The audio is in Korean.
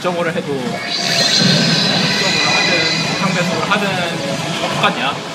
6.5를 해도 6.5를 하든 3배속을 하든 똑같냐.